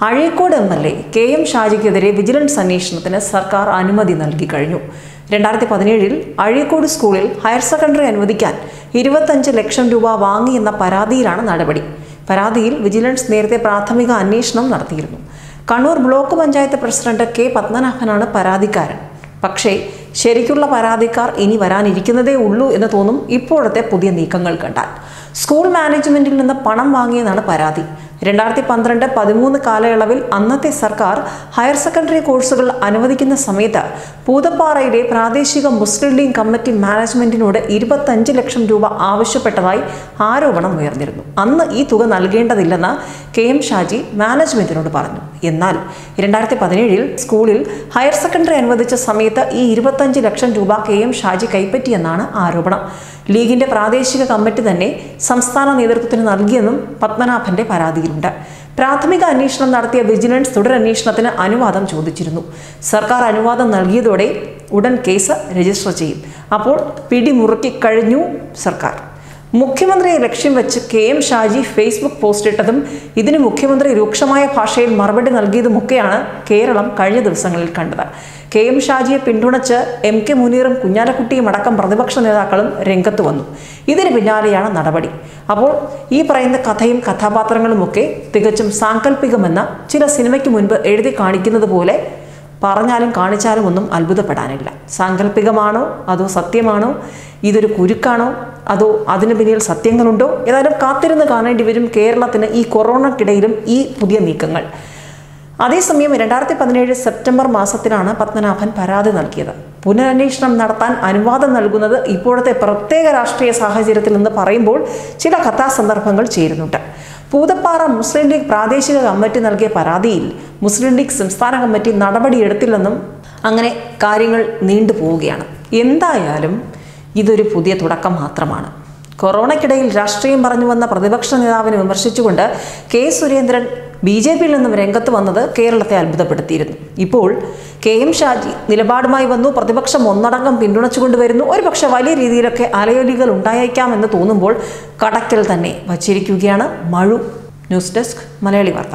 Azhikode M L A K M ഷാജിക്കെതിരെ vigilance അന്വേഷണത്തിന് സർക്കാർ അനുമതി നൽകി കഴിഞ്ഞു. രണ്ടായിരത്തി പതിനേഴിൽ അഴീക്കോട് സ്കൂളിൽ ഹയർ സെക്കൻഡറി അനുവദിക്കാൻ ഇരുപത്തഞ്ച് ലക്ഷം രൂപ വാങ്ങിയെന്ന പരാതിയിലാണ് നടപടി. പരാതിയിൽ വിജിലൻസ് നേരത്തെ പ്രാഥമിക അന്വേഷണം നടത്തിയിരുന്നു. Kannur block panchayat president K പത്മനാഭനാണ് പരാതിക്കാരൻ. പക്ഷേ ശരിക്കുള്ള പരാതിക്കാർ ഇനി വരാനിരിക്കുന്നതേ ഉള്ളൂ എന്ന് തോന്നും ഇപ്പോഴത്തെ പുതിയ നീക്കങ്ങൾ കണ്ടാൽ. സ്കൂൾ മാനേജ്മെന്റിൽ നിന്ന് പണം വാങ്ങിയെന്നാണ് പരാതി. രണ്ടായിരത്തി പന്ത്രണ്ട് പതിമൂന്ന് കാലയളവിൽ അന്നത്തെ സർക്കാർ ഹയർ സെക്കൻഡറി കോഴ്സുകൾ അനുവദിക്കുന്ന സമയത്ത് പൂതപ്പാറയിലെ പ്രാദേശിക മുസ്ലിം ലീഗ് കമ്മിറ്റി മാനേജ്മെന്റിനോട് ഇരുപത്തഞ്ച് ലക്ഷം രൂപ ആവശ്യപ്പെട്ടതായി ആരോപണം ഉയർന്നിരുന്നു. അന്ന് ഈ തുക നൽകേണ്ടതില്ലെന്ന് കെ എം ഷാജി മാനേജ്മെന്റിനോട് പറഞ്ഞു. എന്നാൽ രണ്ടായിരത്തി പതിനേഴിൽ സ്കൂളിൽ ഹയർ സെക്കൻഡറി അനുവദിച്ച സമയത്ത് ഈ ഇരുപത്തഞ്ച് ലക്ഷം രൂപ കെ എം ഷാജി കൈപ്പറ്റിയെന്നാണ് ആരോപണം. ലീഗിന്റെ പ്രാദേശിക കമ്മിറ്റി തന്നെ സംസ്ഥാന നേതൃത്വത്തിന് നൽകിയെന്നും പത്മനാഭന്റെ പരാതിയിലുണ്ട്. പ്രാഥമിക അന്വേഷണം നടത്തിയ വിജിലൻസ് തുടരന്വേഷണത്തിന് അനുവാദം ചോദിച്ചിരുന്നു. സർക്കാർ അനുവാദം നൽകിയതോടെ ഉടൻ കേസ് രജിസ്റ്റർ ചെയ്യും. അപ്പോൾ പിടിമുറുക്കി കഴിഞ്ഞു സർക്കാർ. മുഖ്യമന്ത്രിയെ ലക്ഷ്യം വെച്ച് K M Shaji Facebook post ഇട്ടതും ഇതിന് മുഖ്യമന്ത്രി രൂക്ഷമായ ഭാഷയിൽ മറുപടി നൽകിയതുമൊക്കെയാണ് കേരളം കഴിഞ്ഞ ദിവസങ്ങളിൽ കണ്ടത്. കെ എം ഷാജിയെ പിന്തുണച്ച് എം കെ മുനീറും കുഞ്ഞാലക്കുട്ടിയും അടക്കം പ്രതിപക്ഷ നേതാക്കളും രംഗത്ത് വന്നു. ഇതിന് പിന്നാലെയാണ് നടപടി. അപ്പോൾ ഈ പറയുന്ന കഥയും കഥാപാത്രങ്ങളുമൊക്കെ തികച്ചും സാങ്കല്പികമെന്ന ചില സിനിമയ്ക്ക് മുൻപ് എഴുതി കാണിക്കുന്നത് പോലെ പറഞ്ഞാലും കാണിച്ചാലും ഒന്നും അത്ഭുതപ്പെടാനില്ല. സാങ്കല്പികമാണോ അതോ സത്യമാണോ? ഇതൊരു കുരുക്കാണോ? അതോ അതിന് പിന്നിൽ സത്യങ്ങളുണ്ടോ? ഏതായാലും കാത്തിരുന്ന് കാണേണ്ടി വരും കേരളത്തിന് ഈ കൊറോണക്കിടയിലും ഈ പുതിയ നീക്കങ്ങൾ. അതേസമയം രണ്ടായിരത്തി പതിനേഴ് സെപ്റ്റംബർ മാസത്തിലാണ് പത്മനാഭൻ പരാതി നൽകിയത്. പുനരന്വേഷണം നടത്താൻ അനുവാദം നൽകുന്നത് ഇപ്പോഴത്തെ പ്രത്യേക രാഷ്ട്രീയ സാഹചര്യത്തിൽ നിന്ന് പറയുമ്പോൾ ചില കഥാസന്ദർഭങ്ങൾ ചേരുന്നുണ്ട്. പൂതപ്പാറ മുസ്ലിം ലീഗ് പ്രാദേശിക കമ്മിറ്റി നൽകിയ പരാതിയിൽ മുസ്ലിം ലീഗ് സംസ്ഥാന കമ്മിറ്റി നടപടിയെടുത്തില്ലെന്നും അങ്ങനെ കാര്യങ്ങൾ നീണ്ടു പോവുകയാണ്. എന്തായാലും ഇതൊരു പുതിയ തുടക്കം മാത്രമാണ്. കൊറോണയ്ക്കിടയിൽ രാഷ്ട്രീയം പറഞ്ഞു വന്ന പ്രതിപക്ഷ നേതാവിനെ വിമർശിച്ചുകൊണ്ട് കെ സുരേന്ദ്രൻ ബി ജെ പിയിൽ നിന്നും രംഗത്ത് വന്നത് കേരളത്തെ അത്ഭുതപ്പെടുത്തിയിരുന്നു. ഇപ്പോൾ കെ എം ഷാജി നിലപാടുമായി വന്നു പ്രതിപക്ഷം ഒന്നടങ്കം പിന്തുണച്ചുകൊണ്ട് വരുന്നു ഒരുപക്ഷെ വലിയ രീതിയിലൊക്കെ അലയൊലികൾ ഉണ്ടായേക്കാമെന്ന് തോന്നുമ്പോൾ കടക്കൽ തന്നെ വച്ചിരിക്കുകയാണ്. മഴു ന്യൂസ് ഡെസ്ക് മലയാളി വാർത്ത.